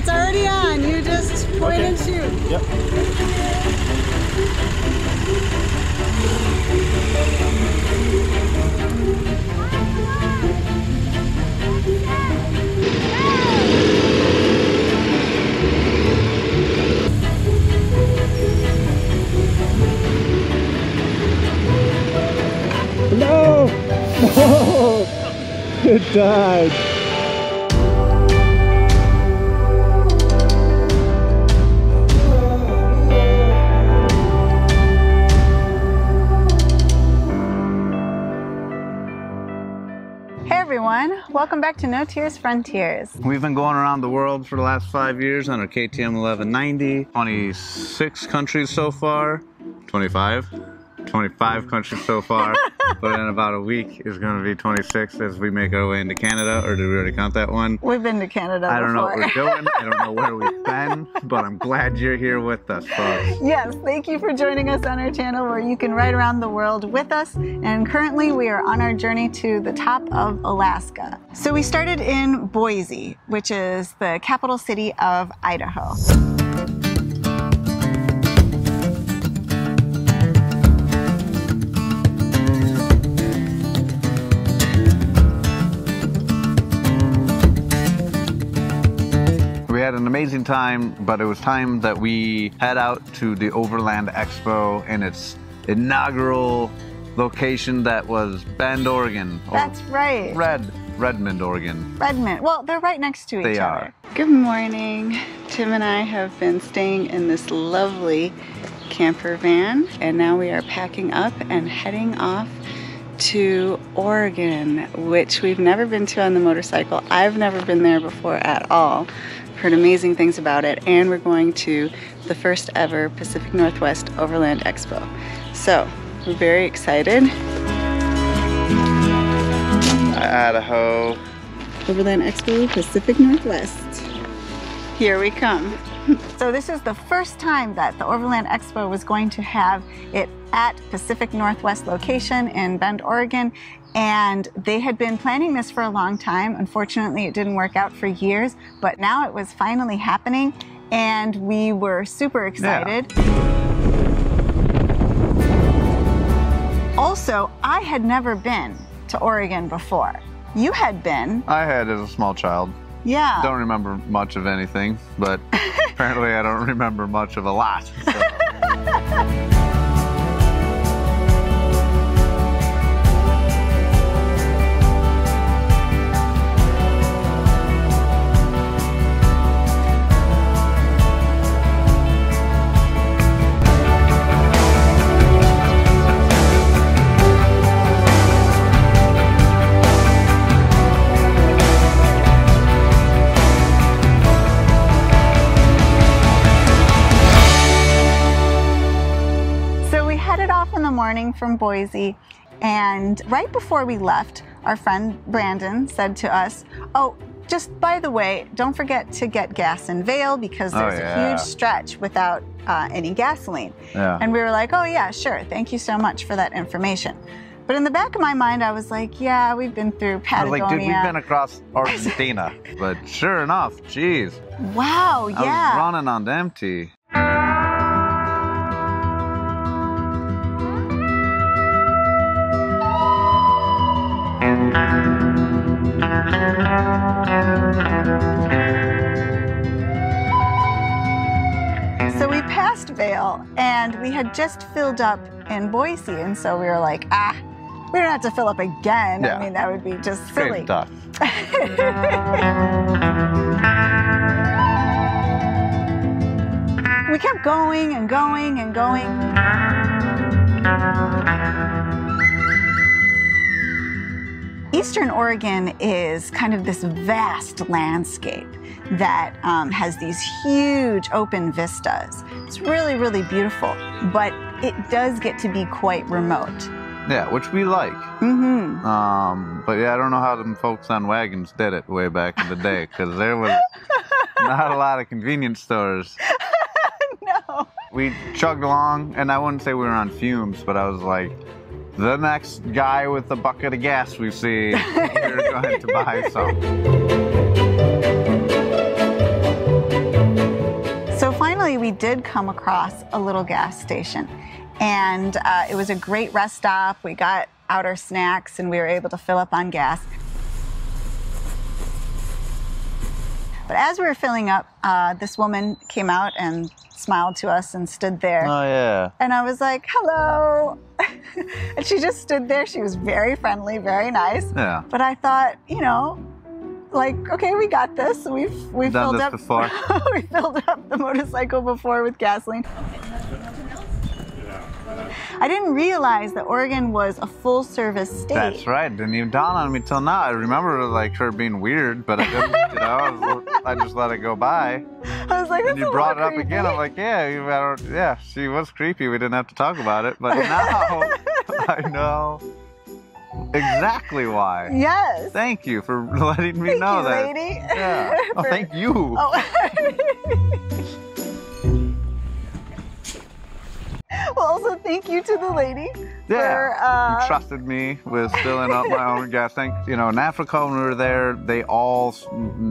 It's already on. You just point Okay. and shoot. Yep. No! No! It died. Welcome back to Notiers Frontiers. We've been going around the world for the last five years on our KTM 1190. 26 countries so far. 25? 25 countries so far. but in about a week is going to be 26 as we make our way into Canada. Or did we already count that one? We've been to Canada I don't know what we're doing. I don't know where we've been. But I'm glad you're here with us, folks. Yes, thank you for joining us on our channel where you can ride around the world with us. And currently we are on our journey to the top of Alaska. So we started in Boise, which is the capital city of Idaho. An amazing time, but it was time that we head out to the Overland Expo in its inaugural location that was Bend, Oregon. That's right. Red, Redmond, Oregon. Redmond. Well, they're right next to each They other. are. Good morning. Tim and I have been staying in this lovely camper van, and now we are packing up and heading off to Oregon, which we've never been to on the motorcycle. I've never been there before at all. Heard amazing things about it, and we're going to the first ever Pacific Northwest Overland Expo. So, we're very excited. Idaho. Overland Expo Pacific Northwest. Here we come. So this is the first time that the Overland Expo was going to have it at Pacific Northwest location in Bend, Oregon. And they had been planning this for a long time. Unfortunately, it didn't work out for years, but now it was finally happening. And we were super excited. Also, I had never been to Oregon before. You had been. I had as a small child. Yeah. Don't remember much of anything, but apparently I don't remember much of a lot. So morning from Boise, and right before we left, our friend Brandon said to us, Oh, just by the way, don't forget to get gas in Vale because Oh, there's yeah. a huge stretch without uh, any gasoline. Yeah. And we were like, Oh, yeah, sure. Thank you so much for that information. But in the back of my mind, I was like, Yeah, we've been through I was Patagonia. like, dude, we've been across Argentina. but sure enough, jeez. wow, I yeah. was running on empty. So we passed Vale and we had just filled up in Boise. And so we were like, ah, we don't have to fill up again. Yeah. I mean, that would be just Great silly. We kept going and going and going. Eastern Oregon is kind of this vast landscape that um, has these huge open vistas. It's really, really beautiful, but it does get to be quite remote. Yeah, which we like. Mm-hmm. Um, but yeah, I don't know how them folks on wagons did it way back in the day because there was not a lot of convenience stores. No. We chugged along, and I wouldn't say we were on fumes, but I was like, the next guy with the bucket of gas we see, we're going to buy some. So finally, we did come across a little gas station, and uh, it was a great rest stop. We got out our snacks and we were able to fill up on gas. But as we were filling up, uh, this woman came out and smiled to us and stood there. Oh yeah. And I was like, hello. and she just stood there. She was very friendly, very nice. Yeah. But I thought, you know, like, okay, we got this. We've we've Done filled this up before. we filled up the motorcycle before with gasoline. I didn't realize that Oregon was a full service state. That's right. Didn't even dawn on me till now. I remember like her being weird, but I didn't. you know, I, was- I just let it go by. I was like, And you brought it up again. I'm like, yeah, you better, yeah. She was creepy. We didn't have to talk about it, but now I know exactly why. yes. Thank you for letting me Thank know you, that. lady. Yeah. Oh, For- thank you. Oh. Well, also thank you to the lady Yeah. for uh, you trusted me with filling up my own gas tank. You know, in Africa when we were there, they all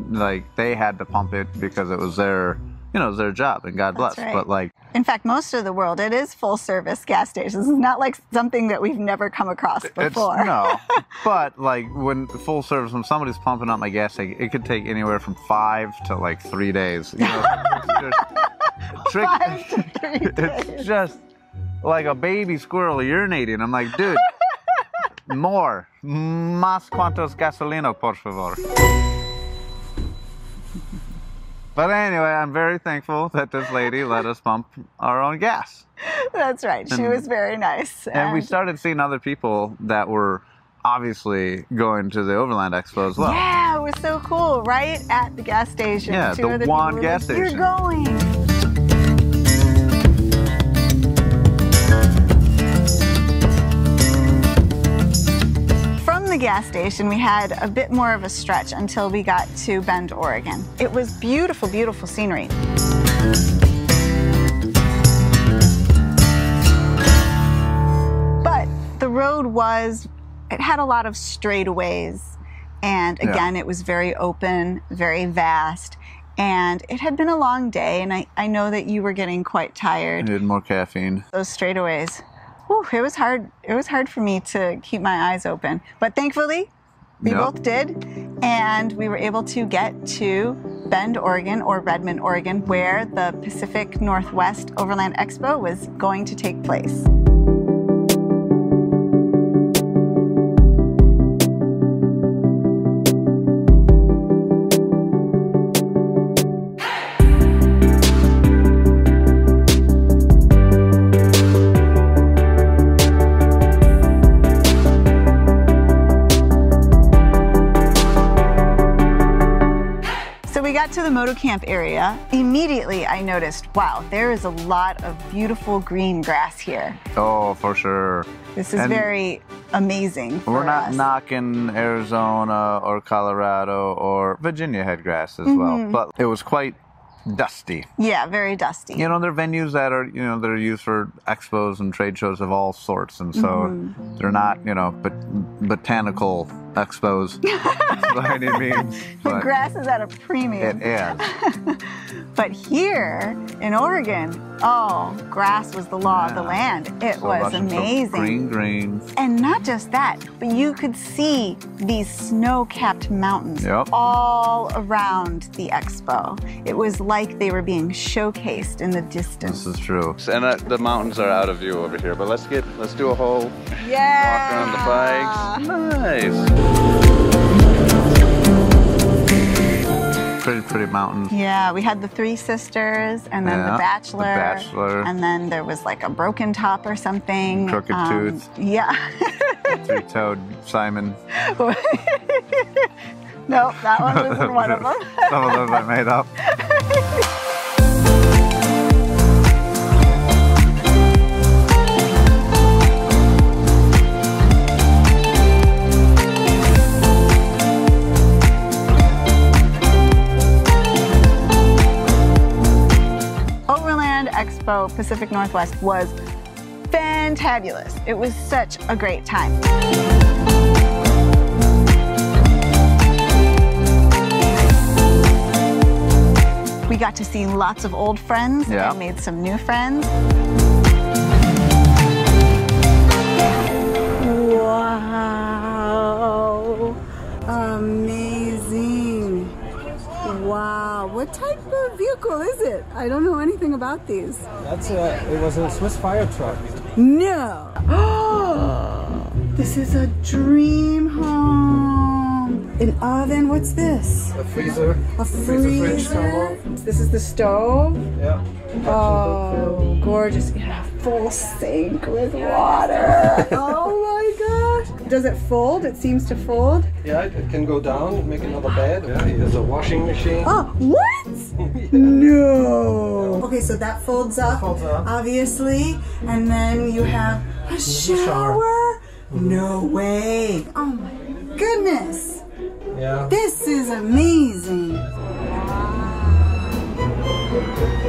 like they had to pump it because it was their, you know, it was their job, and God bless. right. But like, In fact, most of the world, it is full service gas stations. It's not like something that we've never come across before. no. but like when full service, when somebody's pumping up my gas tank, it could take anywhere from five to like three days. You know, it's just, trick. Five to three it's just like a baby squirrel urinating. I'm like, dude, more. Más cuantos gasolina, por favor. But anyway, I'm very thankful that this lady let us pump our own gas. That's right. She And- was very nice. And we started seeing other people that were obviously going to the Overland Expo as well. Yeah, it was so cool. Right at the gas station. Yeah, the one gas like, You're going. Gas station, we had a bit more of a stretch until we got to Bend, Oregon. It was beautiful, beautiful scenery. But the road was, it had a lot of straightaways. And Yeah. again, it was very open, very vast. And it had been a long day, and I, I know that you were getting quite tired. I Needed more caffeine. Those straightaways. Whew, it was hard. It was hard for me to keep my eyes open. But thankfully, we Yep. both did. And we were able to get to Bend, Oregon, or Redmond, Oregon, where the Pacific Northwest Overland Expo was going to take place. We got to the moto camp area. Immediately, I noticed, wow, there is a lot of beautiful green grass here. Oh, for sure. This is And very amazing. We're not us. knocking Arizona or Colorado or Virginia head grass as Mm-hmm. well, but it was quite dusty. Yeah, very dusty. You know, they're venues that are, you know, they're used for expos and trade shows of all sorts, and so Mm-hmm. they're not, you know, but botanical expos by any means. the But grass is at a premium. it is. But here in Oregon, oh, grass was the law of the land. It So was amazing. Green, green. And not just that, but you could see these snow capped mountains Yep. all around the expo. It was like they were being showcased in the distance. This is true. And uh, the mountains are out of view over here, but let's get, let's do a whole yeah. walk around the bikes. Nice. Pretty, pretty mountain. Yeah, we had the Three Sisters and then Yeah, the The Bachelor. Bachelor. And then there was like a broken top or something. Um, Crooked Tooth. Yeah. Three-toed Simon. nope, that one wasn't one of them. Some of those I made up. Expo Pacific Northwest was fantabulous. It was such a great time. We got to see lots of old friends Yeah. and made some new friends. Wow. Amazing. What type of vehicle is it? I don't know anything about these. That's a, it was a Swiss fire truck. No. Oh, this is a dream home. An oven. What's this? A freezer. A Freezer fridge freezer. This is the stove. Yeah. Oh, gorgeous. Yeah, full sink with water. oh. Does it fold? It seems to fold. Yeah, it can go down and make another bed. Yeah, here's a washing machine. Oh, what? No. Okay, so that folds up, Folds up. obviously, and then you have a a shower. shower. No way. Oh my goodness. Yeah. This is amazing.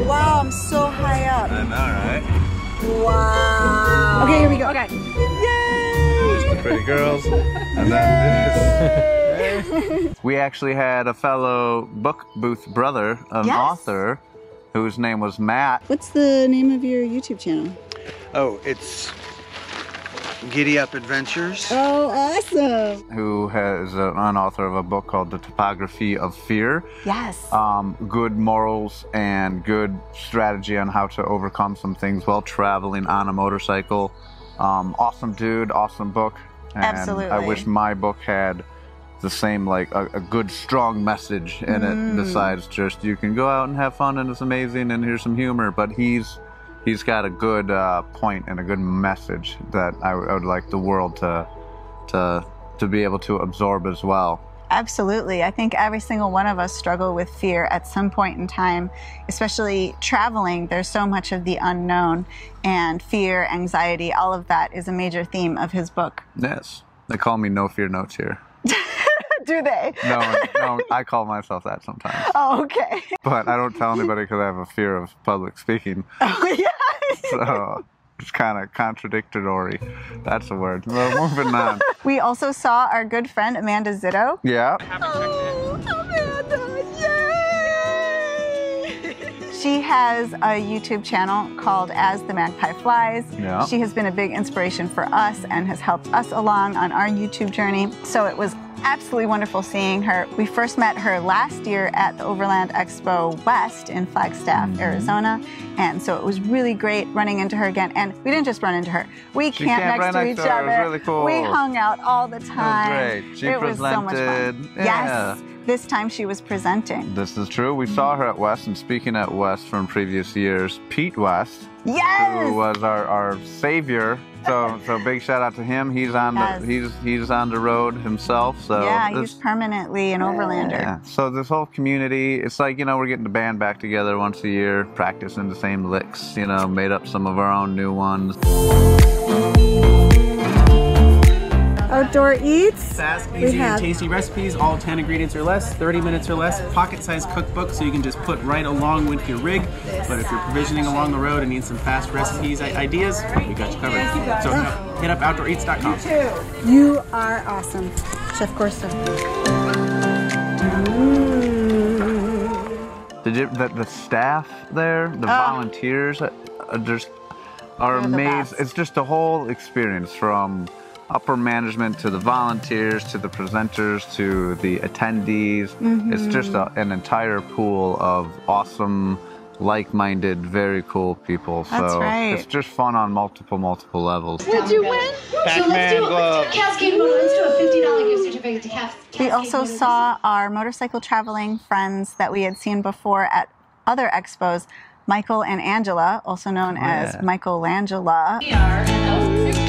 Wow, I'm so high up. I know, right? Wow. Okay, here we go. Okay. Yay! The pretty girls. And then this. we actually had a fellow book booth brother, an Yes. author, whose name was Matt. What's the name of your YouTube channel? Oh, it's Giddy Up Adventures. Oh, awesome. who has uh, an author of a book called The Topography of Fear. Yes. Um, good morals and good strategy on how to overcome some things while traveling on a motorcycle. Um, awesome dude, awesome book. And I wish my book had the same, like, a, a good, strong message in Mm. it, besides just you can go out and have fun and it's amazing and here's some humor. But he's he's got a good uh, point and a good message that I, would- I would like the world to to to be able to absorb as well. Absolutely. I think every single one of us struggle with fear at some point in time, especially traveling. There's so much of the unknown and fear, anxiety, all of that is a major theme of his book. Yes, they call me No Fear Notes here. Do they? No, no, I call myself that sometimes, Oh, okay. but I don't tell anybody because I have a fear of public speaking. Oh, yeah. So it's kind of contradictory. That's the word. Well, moving on. We also saw our good friend Amanda Zito. Yeah. Oh, She has a YouTube channel called As the Magpie Flies. Yeah. She has been a big inspiration for us and has helped us along on our YouTube journey. So it was absolutely wonderful seeing her. We first met her last year at the Overland Expo West in Flagstaff, Mm-hmm. Arizona. And so it was really great running into her again. And we didn't just run into her, we She camped next to each to her. It was other. really cool. We hung out all the time. It was great. She it was so much fun. Yeah. Yes. This time she was presenting. This is true. We saw her at West, and speaking at West from previous years, Pete West, yes! who was our, our savior. So so big shout out to him. He's on Yes. the he's he's on the road himself. So yeah, this- he's permanently an overlander. Yeah. So this whole community, it's like, you know, we're getting the band back together once a year, practicing the same licks, you know, made up some of our own new ones. Outdoor eats. Fast, We easy, have- and tasty recipes, all 10 ingredients or less, 30 minutes or less, pocket-sized cookbook so you can just put right along with your rig. But if you're provisioning along the road and need some fast recipes, ideas, we got you covered. So hit up, hit up outdooreats.com. You are awesome, Chef Corso. Did you, the, the staff there, the volunteers, uh, uh, just are. They're the It's just a whole experience from upper management to the volunteers to the presenters to the attendees. Mm-hmm. It's just a, an entire pool of awesome, like-minded, very cool people. That's so right. it's just fun on multiple, multiple levels. Did you win? So let's do, let's do Cascade Motor. Let's do a fifty dollar gift certificate to Cas- Cascade. We also Motors. saw our motorcycle traveling friends that we had seen before at other expos, Michael and Angela, also known oh, as yeah. Michael Angela. We are. Oh,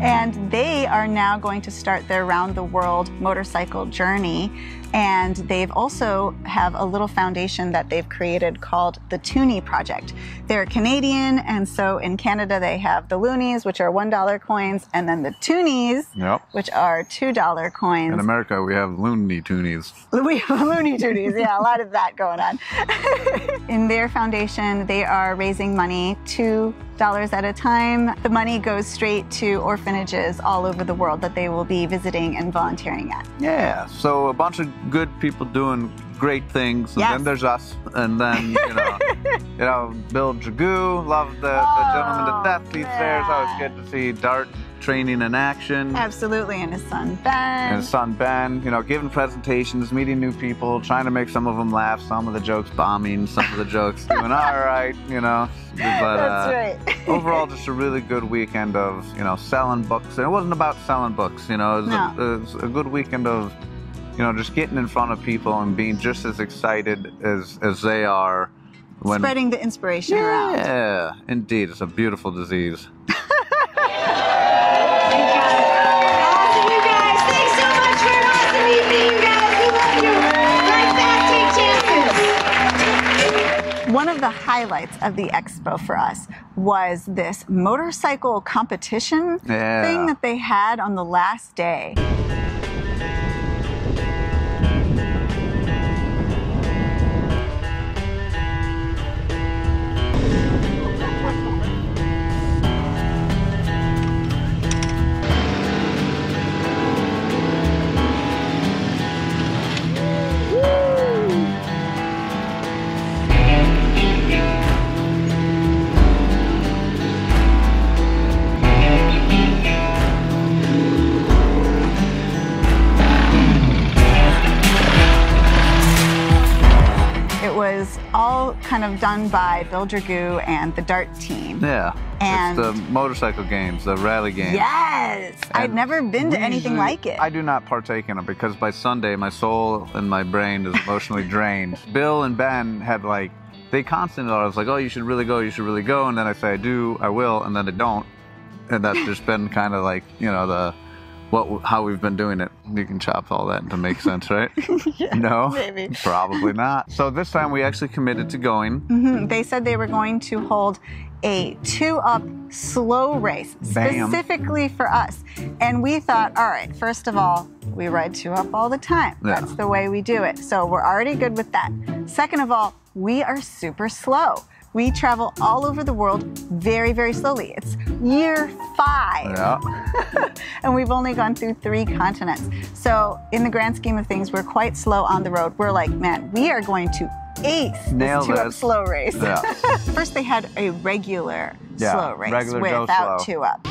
And they are now going to start their round the world motorcycle journey. And they've also have a little foundation that they've created called the Toonie Project. They're Canadian, and so in Canada they have the loonies, which are one dollar coins, and then the toonies, Yep. which are two dollar coins. In America, we have Looney Toonies. We have Looney Toonies, yeah, a lot of that going on. In their foundation, they are raising money two dollars at a time. The money goes straight to orphanages all over the world that they will be visiting and volunteering at. Yeah, so a bunch of good people doing great things. And Yes. then there's us. And then, you know, you know, Bill Dragoo, love the, the gentleman to death. He's there. So it's good to see Dart training in action. Absolutely, and his son Ben. And his son Ben, you know, giving presentations, meeting new people, trying to make some of them laugh, some of the jokes bombing, some of the jokes doing all right, you know. But That's uh, right. overall, just a really good weekend of you know selling books, and it wasn't about selling books. You know, it was, No. a, it was a good weekend of you know just getting in front of people and being just as excited as as they are. When, Spreading the inspiration around. yeah, indeed, it's a beautiful disease. Awesome, you guys. Thanks so much for an awesome evening, you guys. We love you. Right back, take chances. One of the highlights of the expo for us was this motorcycle competition Yeah. thing that they had on the last day. Kind of done by Bill Dragoo and the Dart team. Yeah, And- it's the motorcycle games, the rally games. Yes! I'd never been to anything like it. I do not partake in them because by Sunday my soul and my brain is emotionally drained. Bill and Ben had like they constantly I was like, oh, you should really go, you should really go, and then I say I do, I will, and then I don't, and that's just been kind of like you know the what how we've been doing it. You can chop all that to make sense, right? no, maybe. probably not. So this time we actually committed to going. Mhm. They said they were going to hold a two up slow race Bam. specifically for us. And we thought, all right, first of all, we ride two up all the time. Yeah. That's the way we do it. So we're already good with that. Second of all, we are super slow. We travel all over the world very, very slowly. It's year five. Yeah. and we've only gone through three continents. So, in the grand scheme of things, we're quite slow on the road. We're like, man, we are going to ace this two up slow race. Yeah. First, they had a regular Yeah, slow race regular without slow. two up.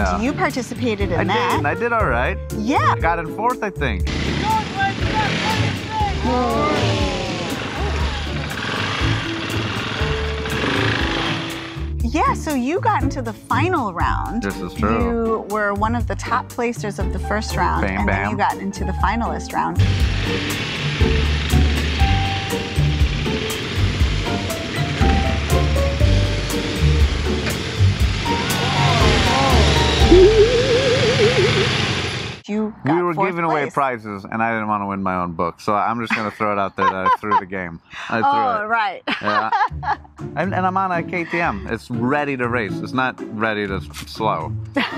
Yeah. And you participated in I that. did, and I did all right. yeah. I got in fourth, I think. Yeah, so you got into the final round. This is true. You were one of the top placers of the first round, Bam, and then you got into the finalist round. You we were giving away prizes, and I didn't want to win my own book, so I'm just going to throw it out there that I threw the game. I threw Oh, it. right. Yeah. and, and I'm on a KTM. It's ready to race. It's not ready to slow.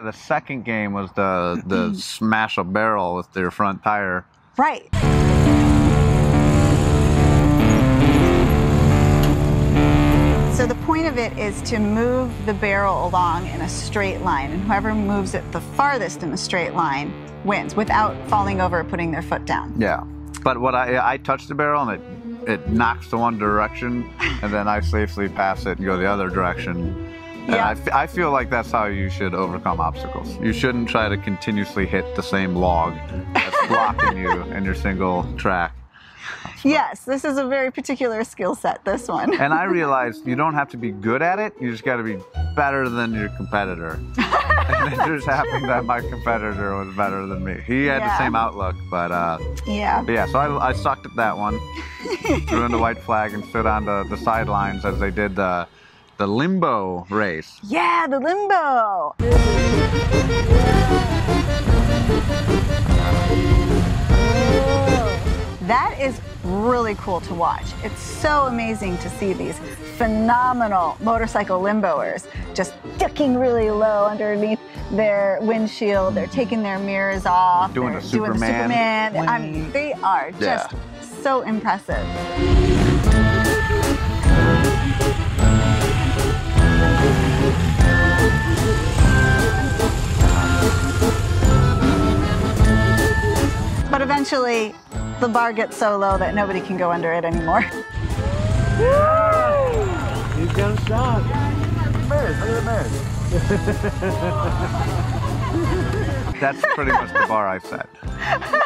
The second game was the the smash a barrel with their front tire. Right. So the point of it is to move the barrel along in a straight line, and whoever moves it the farthest in the straight line wins without falling over or putting their foot down. Yeah. But what I I touched the barrel and it it knocks to one direction, and then I safely pass it and go the other direction. And Yeah. I, f- I feel like that's how you should overcome obstacles. You shouldn't try to continuously hit the same log that's blocking you in your single track. Yes, this is a very particular skill set, this one. And I realized you don't have to be good at it, you just got to be better than your competitor. and it just happened that my competitor was better than me. He had the same outlook, but uh, Yeah. But yeah, so I, I sucked at that one. Threw in the white flag and stood on the, the sidelines as they did the the limbo race. Yeah, the limbo. That is really cool to watch. It's so amazing to see these phenomenal motorcycle limboers just ducking really low underneath their windshield. They're taking their mirrors off. Doing, a Superman. doing the Superman. I mean, they are just yeah. so impressive. But eventually, the bar gets so low that nobody can go under it anymore. He's got a shot. Bears, look at the That's pretty much the bar I set.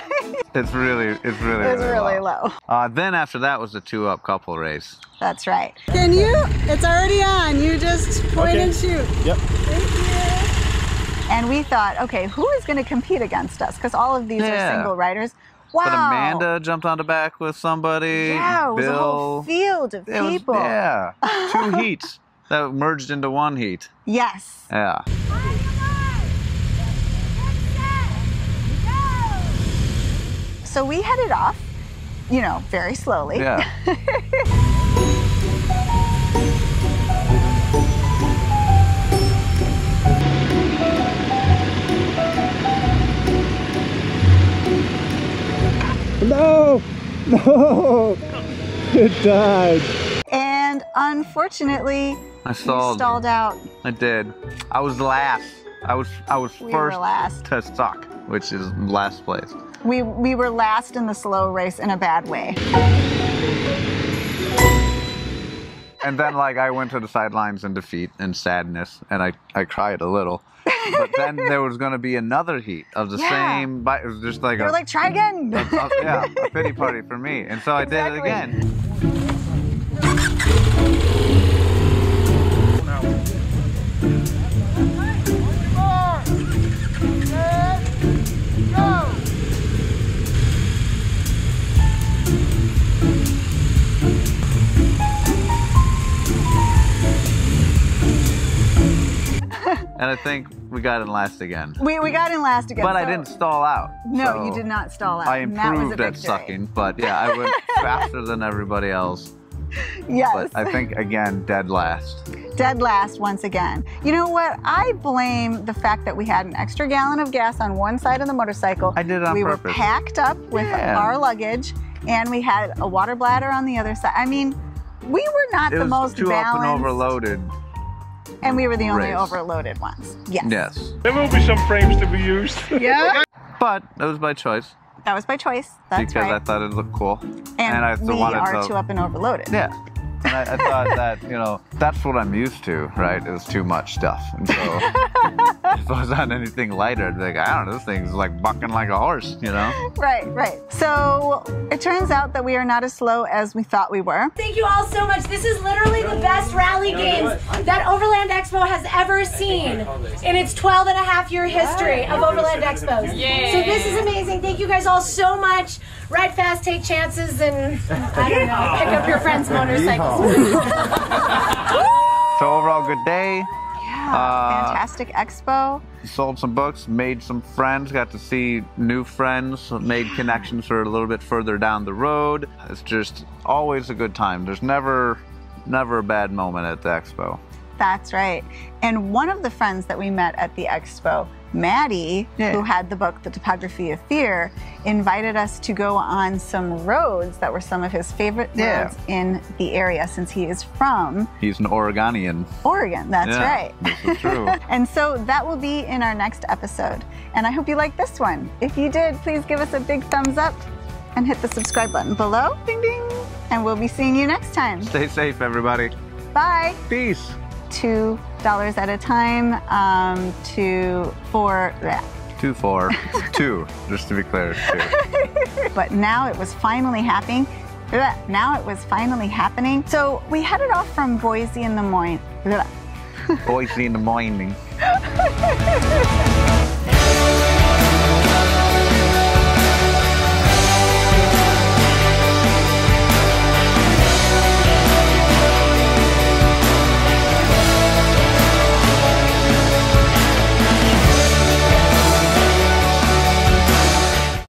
It's really, it's really, It's really low. low. Uh, then after that was the two up couple race. That's right. Can you? It's already on. You just point and shoot. Yep. And we thought, okay, who is going to compete against us? Because all of these Yeah. are single riders. Wow. But Amanda jumped on the back with somebody. Yeah, it was Bill. a whole field of It was- people. yeah, two heats that merged into one heat. Yes. Yeah. So we headed off, you know, very slowly. Yeah. No! No! It died. And unfortunately, I you stalled. stalled out. I did. I was last. I was I was We first last. to suck, which is last place. We we were last in the slow race in a bad way. And then like I went to the sidelines in defeat and sadness, and I I cried a little. But then there was gonna be another heat of the Yeah. same. But it was just like They a, were like, try again. a- a- yeah, a pity party for me, and so I did it again. And I think we got in last again. we, we got in last again. But I didn't stall out. No, so you did not stall out. I and that was a improved at sucking, but yeah, I went faster than everybody else. Yes. But I think again, dead last. dead last once again. You know what? I blame the fact that we had an extra gallon of gas on one side of the motorcycle. I did it on we purpose. were packed up with Yeah. our luggage, and we had a water bladder on the other side. I mean, we were not It the was most too balanced, up and overloaded. And we were the only race. overloaded ones. Yes. Yes, There will be some frames to be used. Yeah. but that was by choice that was by choice. That's because I thought it looked cool, and I we wanted are to. two up and overloaded. Yeah. And I, I thought that, you know, that's what I'm used to, right? Is too much stuff. And so if I was on anything lighter, I'd be like, I don't know, this thing's like bucking like a horse, you know? Right, right. So it turns out that we are not as slow as we thought we were. Thank you all so much. This is literally the best rally games that Overland Expo has ever seen in its 12 and a half year history of Overland Expos. So this is amazing. Thank you guys all so much. Ride fast, take chances, and I don't know, pick up your friends' motorcycles. So overall, good day. Yeah. Uh, Fantastic expo. sold some books, made some friends, got to see new friends, made connections for a little bit further down the road. It's just always a good time. There's never, never a bad moment at the expo. That's right. And one of the friends that we met at the expo, Maddie, Yeah. who had the book The Topography of Fear, invited us to go on some roads that were some of his favorite Yeah. roads in the area since he is from He's an Oregonian. Oregon. That's Yeah, right. This is true. And so that will be in our next episode. And I hope you liked this one. If you did, please give us a big thumbs up and hit the subscribe button below. Ding ding. And we'll be seeing you next time. Stay safe, everybody. Bye. Peace. Two dollars at a time. Um, two, four. bleh. Two, four, two, just to be clear. Two. But now it was finally happening. bleh. Now it was finally happening. So we headed off from Boise in the morning. Boise in the morning.